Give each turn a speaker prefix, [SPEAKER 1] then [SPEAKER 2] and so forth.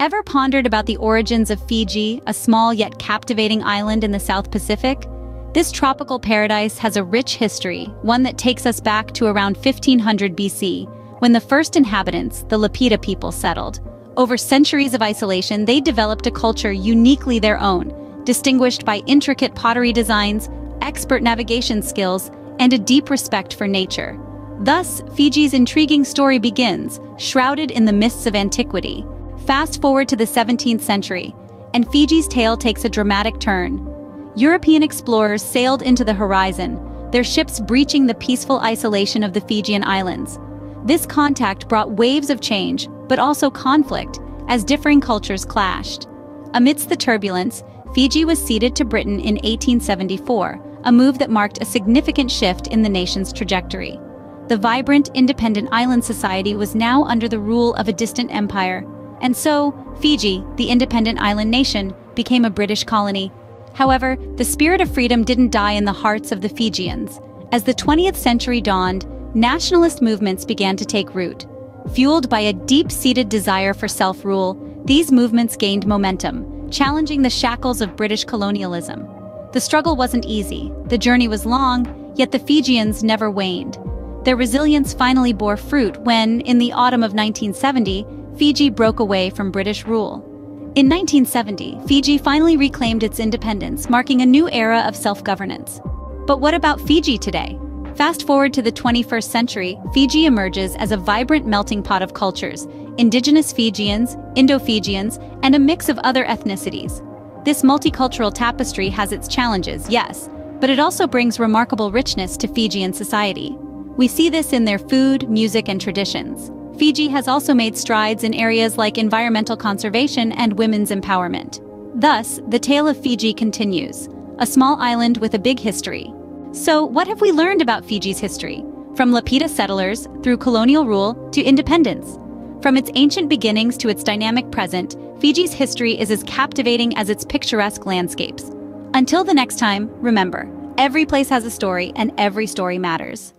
[SPEAKER 1] Ever pondered about the origins of Fiji, a small yet captivating island in the South Pacific? This tropical paradise has a rich history, one that takes us back to around 1500 BC, when the first inhabitants, the Lapita people, settled. Over centuries of isolation, they developed a culture uniquely their own, distinguished by intricate pottery designs, expert navigation skills, and a deep respect for nature. Thus, Fiji's intriguing story begins, shrouded in the mists of antiquity. Fast forward to the 17th century, and Fiji's tale takes a dramatic turn. European explorers sailed into the horizon, their ships breaching the peaceful isolation of the Fijian islands. This contact brought waves of change, but also conflict, as differing cultures clashed. Amidst the turbulence, Fiji was ceded to Britain in 1874, a move that marked a significant shift in the nation's trajectory. The vibrant, independent island society was now under the rule of a distant empire, and so, Fiji, the independent island nation, became a British colony. However, the spirit of freedom didn't die in the hearts of the Fijians. As the 20th century dawned, nationalist movements began to take root. Fueled by a deep-seated desire for self-rule, these movements gained momentum, challenging the shackles of British colonialism. The struggle wasn't easy, the journey was long, yet the Fijians never waned. Their resilience finally bore fruit when, in the autumn of 1970, Fiji broke away from British rule. In 1970, Fiji finally reclaimed its independence, marking a new era of self-governance. But what about Fiji today? Fast forward to the 21st century, Fiji emerges as a vibrant melting pot of cultures, indigenous Fijians, Indo-Fijians, and a mix of other ethnicities. This multicultural tapestry has its challenges, yes, but it also brings remarkable richness to Fijian society. We see this in their food, music, and traditions. Fiji has also made strides in areas like environmental conservation and women's empowerment. Thus, the tale of Fiji continues, a small island with a big history. So, what have we learned about Fiji's history? From Lapita settlers, through colonial rule, to independence. From its ancient beginnings to its dynamic present, Fiji's history is as captivating as its picturesque landscapes. Until the next time, remember, every place has a story and every story matters.